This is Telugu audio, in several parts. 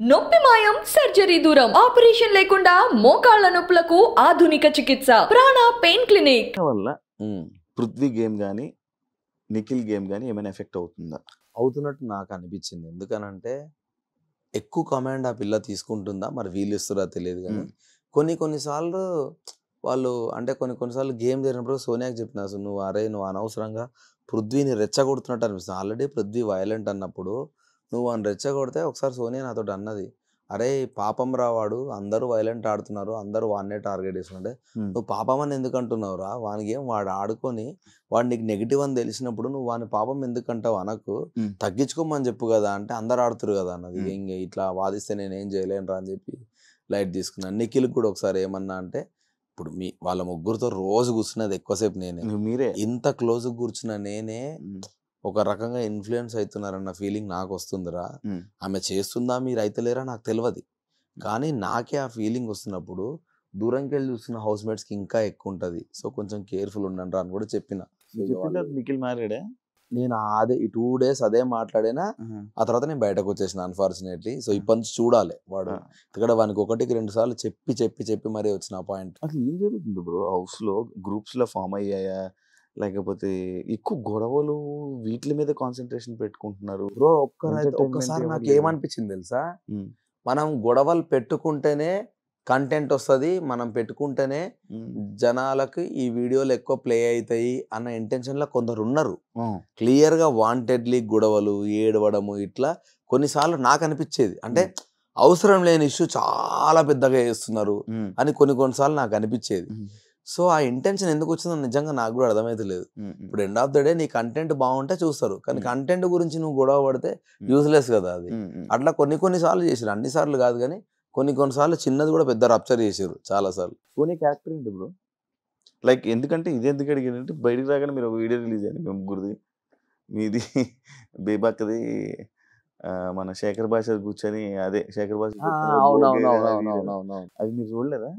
నొప్పి మాయం సర్జరీ దూరం ఆపరేషన్ లేకుండా మోకాళ్ళ నొప్పులకు ఆధునిక చికిత్స. ప్రాణ పెయిన్ క్లినిక్. వల్ల. పృథ్వీ గేమ్ కానీ నిఖిల్ గేమ్ కానీ ఏమైనా ఎఫెక్ట్ అవుతుందా? అవుతున్నట్టు నాకు అనిపించింది. ఎందుకనంటే ఎక్కువ కమాండ్ ఆ పిల్ల తీసుకుంటుందా? మరి వీళ్ళు ఇస్తురా తెలియదు కానీ. కొన్ని కొన్నిసార్లు వాళ్ళు అంటే కొన్ని కొన్నిసార్లు గేమ్ జరిగినప్పుడు సోనియాకి చెప్పిన అసలు నువ్వు అరే నువ్వు అనవసరంగా పృథ్వీని రెచ్చగొడుతున్నట్టు అనిపిస్తుంది. ఆల్రెడీ పృథ్వీ వైలెంట్ అన్నప్పుడు నువ్వు అని రెచ్చగొడితే ఒకసారి సోనియా నాతో అన్నది అరే పాపం రా వాడు. అందరూ వైలెంట్ ఆడుతున్నారు. అందరూ వాడినే టార్గెట్ చేస్తుంటే మ్మ్. నువ్వు పాపం అని ఎందుకు అంటున్నావురా? వానికి ఏం వాడు ఆడుకొని వాడు నీకు నెగిటివ్ అని తెలిసినప్పుడు నువ్వు వాని పాపం ఎందుకు అంటావు అనకు. తగ్గించుకోమని చెప్పు కదా అంటే అందరు ఆడుతురు కదా అన్నది. ఇంక ఇట్లా వాదిస్తే నేను ఏం చేయలేను రా అని చెప్పి లైట్ తీసుకున్నాను. నిఖిల్ కూడా ఒకసారి ఏమన్నా అంటే ఇప్పుడు మీ వాళ్ళ ముగ్గురుతో రోజు కూర్చున్నది ఎక్కువసేపు నేనే. మీరే ఇంత క్లోజ్ కూర్చున్న నేనే. ఒక రకంగా ఇన్ఫ్లుయెన్స్ అవుతున్నారన్న ఫీలింగ్ నాకు వస్తుందిరా. ఆమె చేస్తుందా మీరు అయితలేరా నాకు తెలియదు కానీ నాకే ఆ ఫీలింగ్ వస్తున్నప్పుడు దూరంకి వెళ్ళి చూస్తున్న హౌస్ మేట్స్కి ఇంకా ఎక్కువ ఉంటుంది సో కొంచెం కేర్ఫుల్ ఉండండి అని కూడా చెప్పిన. నిఖిల్ మ్యారీడే నేను అదే ఈ టూ డేస్ అదే మాట్లాడినా ఆ తర్వాత నేను బయటకు వచ్చేసిన అన్ఫార్చునేట్లీ సో ఇప్పటి నుంచి చూడాలి వాడు. ఇక్కడ వానికి ఒకటికి రెండు సార్లు చెప్పి చెప్పి చెప్పి మరీ వచ్చిన పాయింట్ అసలు ఏం జరుగుతుంది బ్రో? హౌస్లో గ్రూప్స్లో ఫామ్ అయ్యాయా? లేకపోతే ఎక్కువ గొడవలు వీటి మీద కాన్సన్ట్రేషన్ పెట్టుకుంటున్నారు బ్రో ఒక్కరైతే ఒక్కసారి నాకు. ఏమనిపించింది తెలుసా. మనం గొడవలు పెట్టుకుంటేనే కంటెంట్ వస్తుంది మనం పెట్టుకుంటేనే. జనాలకు ఈ వీడియోలు ఎక్కువ ప్లే అవుతాయి అన్న ఇంటెన్షన్లో కొందరు ఉన్నారు. క్లియర్గా వాంటెడ్లీ గొడవలు ఏడవడము ఇట్లా కొన్నిసార్లు నాకు అనిపించేది అంటే అవసరం లేని ఇష్యూ చాలా పెద్దగా చేస్తున్నారు. అని కొన్ని కొన్నిసార్లు నాకు అనిపించేది. సో ఆ ఇంటెన్షన్ ఎందుకు వచ్చిందో నిజంగా నాకు కూడా అర్థమైతలేదు. మ్మ్. ఇప్పుడు ఎండ్ ఆఫ్ ద డే నీ కంటెంట్ బాగుంటే చూస్తారు. కానీ. కంటెంట్ గురించి నువ్వు గొడవ పడితే యూజ్లెస్ కదా అది. అట్లా కొన్ని కొన్ని సార్లు చేసారు అన్ని సార్లు కాదు కానీ కొన్ని కొన్నిసార్లు చిన్నది కూడా పెద్ద రప్చర్ చేసారు చాలా సార్లు. సోనీ క్యారెక్టర్ ఏంటి బ్రో లైక్ ఎందుకంటే ఇది ఎందుకు అడిగానంటే బయటికి రాగానే మీరు ఒక వీడియో రిలీజ్ అయ్యింది మీ ముగ్గురిది. మీది బేబాక్కది మన శేఖర్ భాష కూర్చొని అదే శేఖర్ భాష అది మీరు చూడలేదా?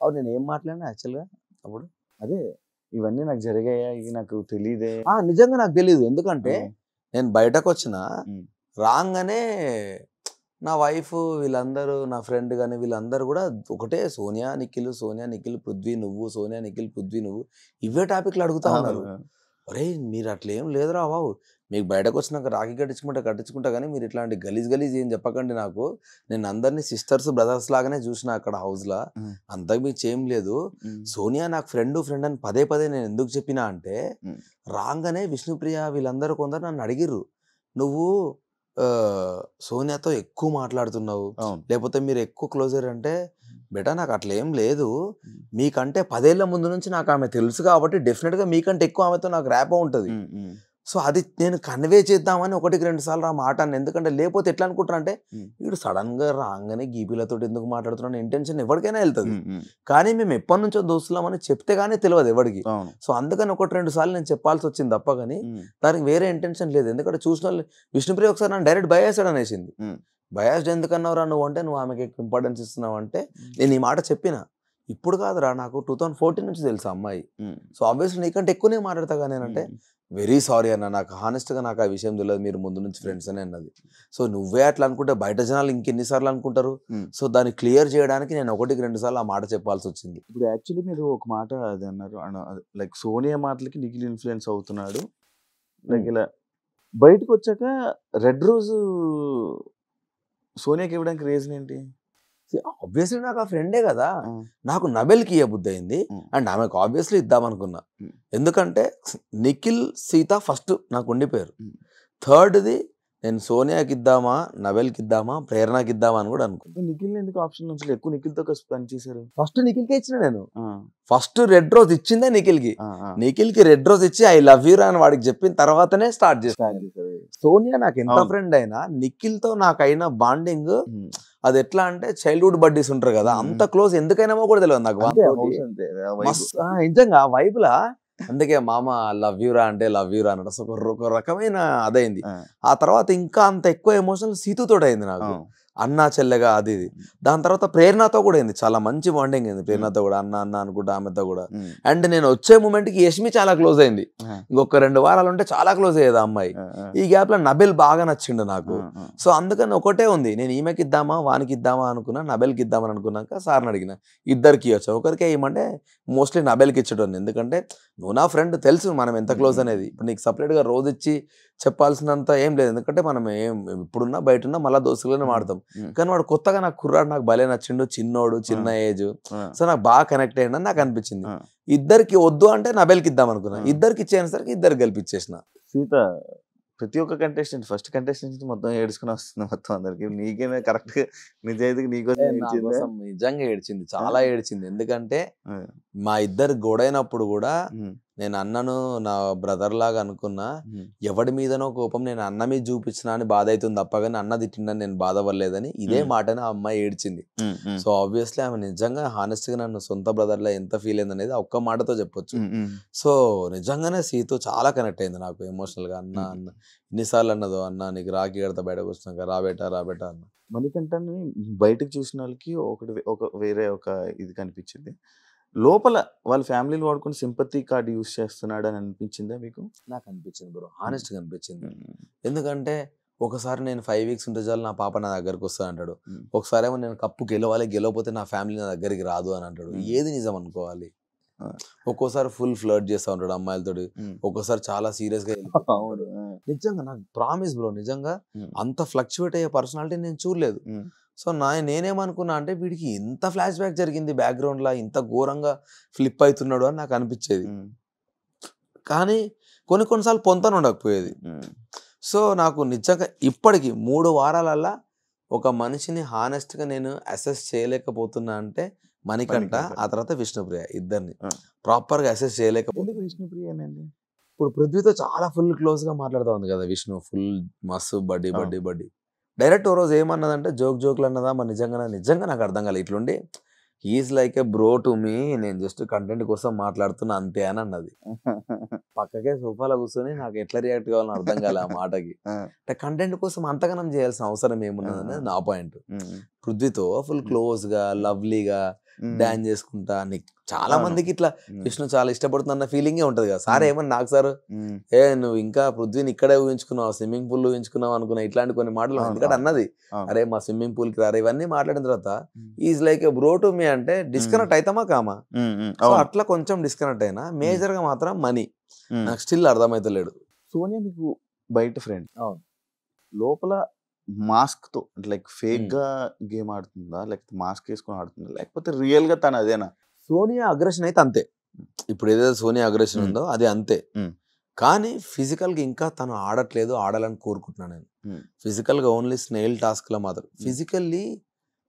అవును నేను ఏం మాట్లాడినా యాక్చువల్గా అప్పుడు? అదే ఇవన్నీ నాకు జరిగాయా? ఇవి నాకు తెలియదే ఆ, నిజంగా నాకు తెలియదు ఎందుకంటే. నేను బయటకు వచ్చిన. రాగానే నా వైఫ్ వీళ్ళందరూ నా ఫ్రెండ్ కానీ వీళ్ళందరూ కూడా ఒకటే సోనియా నిఖిల్ సోనియా నిఖిల్ పృథ్వీ నువ్వు సోనియా నిఖిల్ పృథ్వీ నువ్వు ఇవే టాపిక్లు అడుగుతా ఉన్నారు. అరే మీరు అట్లా ఏం లేదురా బాబు. మీకు బయటకు వచ్చినాక రాఖీ కట్టించుకుంటా కట్టించుకుంటా కానీ మీరు ఇట్లాంటి గలీజ్ గలీజ్ ఏం చెప్పకండి నాకు. నేను అందరినీ సిస్టర్స్ బ్రదర్స్ లాగానే చూసిన అక్కడ హౌస్లో. అంతకు మీకు ఏం లేదు. సోనియా నాకు ఫ్రెండ్ ఫ్రెండ్ అని పదే పదే నేను ఎందుకు చెప్పినా అంటే. రాగానే విష్ణుప్రియ వీళ్ళందరూ కొందరు నన్ను అడిగిర్రు. నువ్వు సోనియాతో ఎక్కువ మాట్లాడుతున్నావు. లేకపోతే మీరు ఎక్కువ క్లోజర్ అంటే బెటా నాకు అట్లా ఏం లేదు. మీకంటే పదేళ్ళ ముందు నుంచి నాకు ఆమె తెలుసు కాబట్టి డెఫినెట్గా మీకంటే ఎక్కువ ఆమెతో నాకు ర్యాప్ ఉంటుంది. సో అది నేను కన్వే చేద్దామని ఒకటికి రెండు సార్లు ఆ మాట అన్న ఎందుకంటే లేకపోతే ఎట్లా అనుకుంటారు అంటే. వీడు సడన్గా రాగానే గీపీలతో ఎందుకు మాట్లాడుతున్నాను ఇంటెన్షన్ ఎవరికైనా వెళ్తుంది. కానీ మేము ఎప్పటి నుంచో దోస్తున్నామని చెప్తే కానీ తెలియదు ఎవరికి సో అందుకని ఒకటి రెండు సార్లు నేను చెప్పాల్సి వచ్చింది తప్ప కానీ. దానికి వేరే ఇంటెన్షన్ లేదు ఎందుకంటే చూసిన వాళ్ళు విష్ణుప్రియ ఒకసారి నన్ను డైరెక్ట్ బయాస్డ్ అనేసింది. బయాస్డ్ ఎందుకన్నావురా నువ్వు అంటే నువ్వు ఆమెకి ఎక్కువ ఇంపార్టెన్స్ ఇస్తున్నావు అంటే నేను ఈ మాట చెప్పిన. ఇప్పుడు కాదురా నాకు టూ థౌసండ్ ఫోర్టీన్ నుంచి తెలుసు అమ్మాయి. మ్మ్. సో ఆబ్వియస్లీ నీకంటే ఎక్కువనే మాట్లాడతా కానీ నేనంటే. వెరీ సారీ అన్న నాకు హానెస్ట్గా నాకు ఆ విషయం తెలియదు. మీరు ముందు నుంచి ఫ్రెండ్స్ అని అన్నది. సో నువ్వే అట్లా అనుకుంటే బయట జనాలు ఇంకెన్నిసార్లు అనుకుంటారు. సో దాన్ని క్లియర్ చేయడానికి నేను ఒకటికి రెండు సార్లు ఆ మాట చెప్పాల్సి వచ్చింది. ఇప్పుడు యాక్చువల్లీ మీరు ఒక మాట అది అన్నారు. లైక్ సోనియా మాటలకి నిఖిల్ ఇన్ఫ్లుయెన్స్ అవుతున్నాడు. లైక్ ఇలా బయటకు వచ్చాక రెడ్ రోజు సోనియాకి ఇవ్వడానికి రీజన్ ఏంటి ఆబ్వియస్లీ నాకు ఆ ఫ్రెండే కదా. నాకు నబెల్కి ఇయ్య బుద్ధి అయింది. అండ్ ఆమెకు ఆబ్వియస్లీ ఇద్దామనుకున్నా Hmm. ఎందుకంటే నిఖిల్ సీత ఫస్ట్ నాకు ఉండిపోయారు. థర్డ్ది నేను సోనియాకి ఇద్దామా నబెల్కి ఇద్దామా ప్రేరణకి ఇద్దామా అని కూడా అనుకున్నా నిఖిల్ ఎందుకు ఆప్షన్ నుంచి ఎక్కువ నిఖిల్తో కలిసి పనిచేశారు ఫస్ట్ నిఖిల్కే ఇచ్చిన నేను ఫస్ట్ రెడ్ రోజ్ ఇచ్చిందే నిఖిల్కి ఆ, ఆ. నిఖిల్కి రెడ్ రోజ్ ఇచ్చి ఐ లవ్ యూ అని వాడికి చెప్పిన తర్వాతనే స్టార్ట్ చేశారు. సోనియా నాకు ఎంత. ఫ్రెండ్ అయినా నిఖిల్తో నాకు అయిన బాండింగ్. అది ఎట్లా అంటే చైల్డ్హుడ్ బడ్డీస్ ఉంటారు కదా. అంత క్లోజ్ ఎందుకైనామో కూడా తెలియదు నాకు నిజంగా వైబ్ లా అందుకే మామ లవ్ యూ రా అంటే లవ్ యూ రా అన్నట్టు సో ఒక రకమైన అదైంది. ఆ, తర్వాత ఇంకా అంత ఎక్కువ ఎమోషనల్ సీతుతో అయింది నాకు. అన్న చెల్లెగా అది ఇది. దాని తర్వాత ప్రేరణతో కూడా అయింది. చాలా మంచి బాండింగ్ అయింది. ప్రేరణతో కూడా అన్న అన్న అనుకుంటా ఆమెతో కూడా. అండ్ నేను వచ్చే మూమెంట్కి యష్మి చాలా క్లోజ్ అయింది. ఇంకొక రెండు వారాలు ఉంటే చాలా క్లోజ్ అయ్యేది ఆ అమ్మాయి. ఈ గ్యాప్లో నబెల్ బాగా నచ్చిండు నాకు. సో అందుకని ఒకటే ఉంది. నేను ఈమెకి ఇద్దామా వానికి ఇద్దామా అనుకున్నా నబెల్కి ఇద్దామని అనుకున్నాక సార్ని అడిగిన. ఇద్దరికి ఇవ్వచ్చు. ఒకరికే ఇవ్వమంటే మోస్ట్లీ నబెల్కి ఇచ్చడం ఎందుకంటే నువ్వు నా ఫ్రెండ్ తెలుసు మనం ఎంత క్లోజ్ అనేది. ఇప్పుడు నీకు సపరేట్గా రోజు ఇచ్చి చెప్పాల్సినంత ఏం లేదు. ఎందుకంటే మనం ఏం ఇప్పుడున్నా బయట ఉన్నా మళ్ళీ దోస్తులనే మాడతాం కానీ వాడు కొత్తగా నాకు కుర్రాడు నాకు భలే నచ్చిండు చిన్నోడు చిన్న ఏజ్. సో నాకు బాగా కనెక్ట్ అయ్యిందని నాకు అనిపించింది. ఇద్దరికి వద్దు అంటే నబెల్కి ఇద్దాం అనుకున్నా. ఇద్దరికి ఇచ్చేసరికి ఇద్దరు గెలిపించేసిన సీత ప్రతి ఒక్క కంటెస్టెంట్ ఫస్ట్ కంటెస్టెంట్ మొత్తం ఏడుచుకుని వస్తుంది మొత్తం అందరికి. నీకేమే కరెక్ట్గా నిజాయితీగా నీకోసం నిజంగా ఏడ్చింది. చాలా ఏడ్చింది. ఎందుకంటే మా ఇద్దరు గొడైనప్పుడు కూడా నేను అన్నను నా బ్రదర్ లాగా అనుకున్నా ఎవడి మీదనో కోపం నేను అన్న మీద చూపించినా అని బాధ అవుతుంది తప్ప కానీ అన్న తిట్టిందని నేను బాధపడలేదని ఇదే. మాటని ఆ అమ్మాయి ఏడ్చింది. సో ఆబ్వియస్లీ ఆమె నిజంగా హానెస్ట్గా నన్ను సొంత బ్రదర్ లా ఎంత ఫీల్ అయింది అనేది ఒక్క మాటతో చెప్పొచ్చు. సో నిజంగానే సీతో చాలా కనెక్ట్ అయింది నాకు ఎమోషనల్గా. అన్న. అన్న ఎన్నిసార్లు అన్నదో అన్న నీకు రాఖీ కడతా బయటకు వచ్చినాక రాబేటా రాబేటా అన్న. మణికంఠని బయటకు చూసిన వాళ్ళకి ఒకటి ఒక వేరే ఒక ఇది కనిపించింది. లోపల వాళ్ళ ఫ్యామిలీని వాడుకుని సింపతి కార్డ్ యూస్ చేస్తున్నాడు అని అనిపించిందా మీకు? నాకు అనిపించింది బ్రో. హానెస్ట్గా అనిపించింది. ఎందుకంటే ఒకసారి నేను ఫైవ్ వీక్స్ ఉంటే చాలు నా పాప నా దగ్గరకు వస్తా అంటాడు. ఒకసారి ఏమో నేను కప్పు గెలవాలి గెలవకపోతే నా ఫ్యామిలీ నా దగ్గరికి రాదు అని అంటాడు. ఏది నిజం అనుకోవాలి. ఒక్కోసారి ఫుల్ ఫ్లర్ట్ చేస్తా ఉంటాడు అమ్మాయిలతో. ఒక్కోసారి చాలా సీరియస్గా నిజంగా నాకు ప్రామిస్ బ్రో నిజంగా అంత ఫ్లక్చువేట్ అయ్యే పర్సనాలిటీ నేను చూడలేదు. సో నా నేనేమనుకున్నా అంటే వీడికి ఇంత ఫ్లాష్ బ్యాక్ జరిగింది బ్యాక్గ్రౌండ్ లా ఇంత ఘోరంగా ఫ్లిప్ అవుతున్నాడు అని నాకు అనిపించేది. కానీ కొన్ని కొన్నిసార్లు పొంతన ఉండకపోయేది. సో నాకు నిజంగా ఇప్పటికి మూడు వారాలల్లా ఒక మనిషిని హానెస్ట్గా నేను అసెస్ చేయలేకపోతున్నా అంటే మణికంఠ. ఆ తర్వాత విష్ణుప్రియ ఇద్దరిని. ప్రాపర్గా అసెస్ చేయలేకపోతే విష్ణుప్రియ ఇప్పుడు పృథ్వీతో చాలా ఫుల్ క్లోజ్గా మాట్లాడుతూ ఉంది కదా విష్ణు. ఫుల్ మస్తు బడ్డీ. బడ్డీ బడ్డీ. డైరెక్ట్ ఓ రోజు ఏమన్నదంటే జోక్ జోక్లు అన్నదా మరి నిజంగా నిజంగా నాకు అర్థం కాలేదు ఇట్లుండి he's like a bro to me నేను జస్ట్ కంటెంట్ కోసం మాట్లాడుతున్నా అంతే అని అన్నది. పక్కకే సోఫాలో కూర్చొని నాకు ఎట్లా రియాక్ట్ కావాలని అర్థం కాలే ఆ మాటకి. అంటే కంటెంట్ కోసం అంతగానం చేయాల్సిన అవసరం ఏమున్నది అనేది నా పాయింట్. పృథ్వీతో ఫుల్ క్లోజ్గా లవ్లీగా డాన్స్ చేసుకుంటా నీకు చాలా. మందికి ఇట్లా విష్ణు చాలా ఇష్టపడుతున్న అన్న ఫీలింగే ఉంటది కదా. సార్. ఏమన్నా నాకు సార్ ఏ నువ్వు ఇంకా పృథ్వీని ఇక్కడే ఊహించుకున్నావు? Swimming pool ఊహించుకున్నావు? అనుకున్నా ఇట్లాంటి కొన్ని మాటలు ఎందుకంటే. అన్నది. అరే మా స్విమ్మింగ్ పూల్కి రారు? ఇవన్నీ మాట్లాడిన తర్వాత is like bro to me అంటే డిస్కనెక్ట్ అవుతామా కామా. అట్లా కొంచెం డిస్కనెక్ట్ అయినా మేజర్గా మాత్రం మనీ. నాకు స్టిల్ అర్థమైతలేడు. సోనియా మీకు బయట ఫ్రెండ్. లోపల మాస్క్తో లైక్ ఫేక్. గా గేమ్ ఆడుతుందా లేకపోతే మాస్క్ వేసుకొని ఆడుతుందా లేకపోతే రియల్గా తను అదేనా సోనియా అగ్రెషన్ అయితే అంతే ఇప్పుడు ఏదైతే సోనియా అగ్రెషన్. ఉందో అది అంతే. కానీ physical గా ఇంకా తను ఆడట్లేదు ఆడాలని కోరుకుంటున్నాను నేను మ్మ్. Physical గా ఓన్లీ స్నేల్ టాస్క్లో మాత్రం ఫిజికల్లీ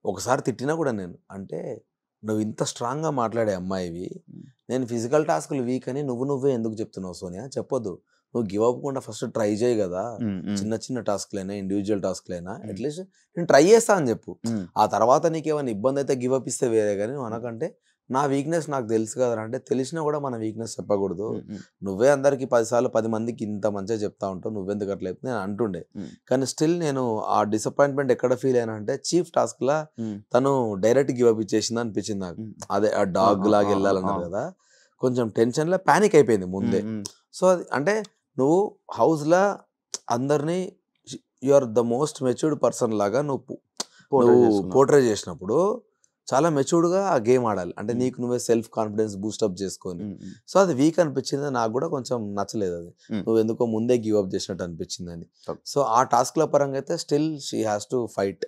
ఒకసారి తిట్టినా కూడా నేను అంటే నువ్వు ఇంత స్ట్రాంగ్గా మాట్లాడే అమ్మాయివి మ్మ్. నేను ఫిజికల్ టాస్క్లు వీక్ అని నువ్వు నువ్వే ఎందుకు చెప్తున్నావు సోనియా చెప్పొద్దు నువ్వు గివ్ అవ్వకుండా ఫస్ట్ ట్రై చేయి కదా చిన్న చిన్న టాస్క్లైనా ఇండివిజువల్ టాస్క్లైనా. అట్లీస్ట్ నేను ట్రై చేస్తా అని చెప్పు. ఆ తర్వాత నీకు ఏమైనా ఇబ్బంది అయితే గివ్ అప్ ఇస్తే వేరే కానీ నువ్వు అనకంటే నా వీక్నెస్ నాకు తెలుసు కదా అంటే తెలిసినా కూడా మన వీక్నెస్ చెప్పకూడదు. నువ్వే అందరికి పదిసార్లు పది మందికి ఇంత మంచిగా చెప్తా ఉంటావు నువ్వెందుకు అట్లా నేను అంటుండే. కానీ స్టిల్ నేను ఆ డిసప్పాయింట్మెంట్ ఎక్కడ ఫీల్ అయినా అంటే చీఫ్ టాస్క్ లా. తను డైరెక్ట్ గివ్ అప్ ఇచ్చేసింది అనిపించింది నాకు. అదే ఆ డాగ్ లాగా వెళ్ళాలన్నారు. కదా కొంచెం టెన్షన్లో పానిక్ అయిపోయింది ముందే. సో అది అంటే నువ్వు హౌస్లో అందరినీ you are the most matured person లాగా నువ్వు నువ్వు. పోర్ట్రే చేసినప్పుడు చాలా మెచ్యూర్డ్గా ఆ గేమ్ ఆడాలి అంటే. నీకు నువ్వే సెల్ఫ్ కాన్ఫిడెన్స్ బూస్టప్ చేసుకొని. సో అది వీక్ అనిపించింది నాకు కూడా కొంచెం నచ్చలేదు అది. నువ్వు ఎందుకో ముందే గివ్ అప్ చేసినట్టు అనిపించింది అని. సో ఆ టాస్క్ల పరంగా అయితే still she has to fight